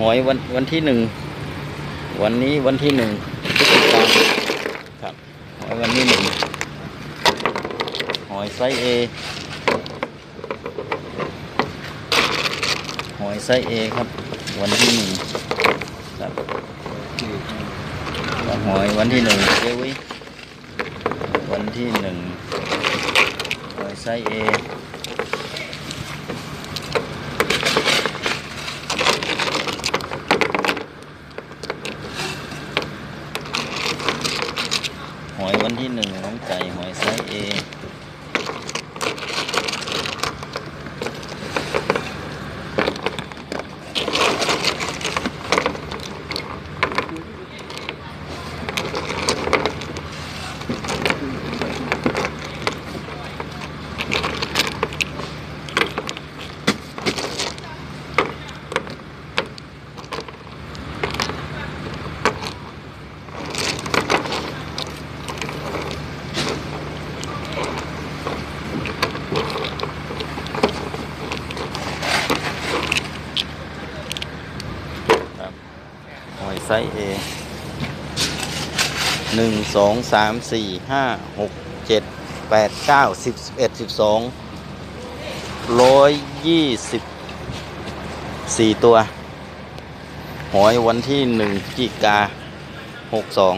หอยวันวันที่หนึ่งวันนี้วันที่หนึ่งพฤศจิกาครับหอยวันที่หนึ่งหอยไซส์ A หอยไซส์ A ครับ วันที่หนึ่งครับหอยวันที่หนึ่งเจวิวันที่หนึ่งหอยไซส์ A หอยวันที่หนึ่งน้องไก่หอยไซส์เอ อยไซส์เอหนึ่งสองสามสี่ห้าหกเจ็ดแปดเก้าสิบสิบเอ็ดสิบสองร้อยยี่สิบสี่ตัว หอยวันที่หนึ่งจิกาหกสอง